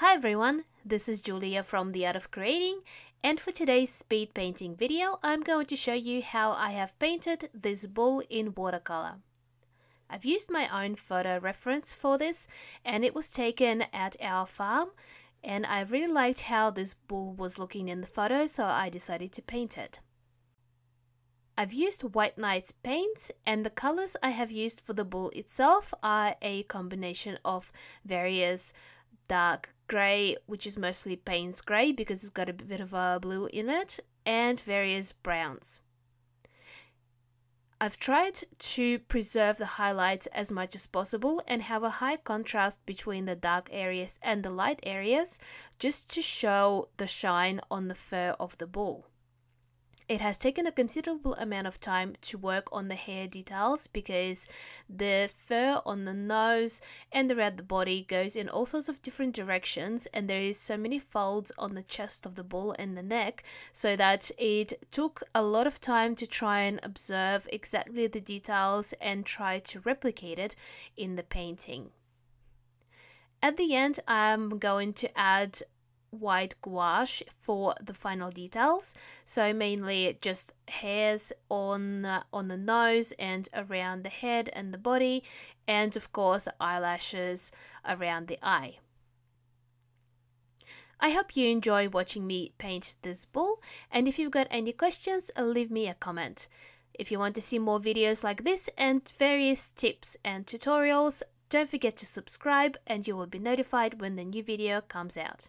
Hi everyone, this is Julia from The Art of Creating and for today's speed painting video I'm going to show you how I have painted this bull in watercolor. I've used my own photo reference for this and it was taken at our farm and I really liked how this bull was looking in the photo so I decided to paint it. I've used White Nights paints and the colors I have used for the bull itself are a combination of various dark grey, which is mostly Payne's grey because it's got a bit of a blue in it, and various browns. I've tried to preserve the highlights as much as possible and have a high contrast between the dark areas and the light areas just to show the shine on the fur of the bull. It has taken a considerable amount of time to work on the hair details because the fur on the nose and around the body goes in all sorts of different directions and there is so many folds on the chest of the bull and the neck so that it took a lot of time to try and observe exactly the details and try to replicate it in the painting. At the end, I'm going to add white gouache for the final details so mainly just hairs on uh, on the nose and around the head and the body and of course eyelashes around the eye I hope you enjoy watching me paint this bull and if you've got any questions leave me a comment. If you want to see more videos like this and various tips and tutorials don't forget to subscribe and you will be notified when the new video comes out.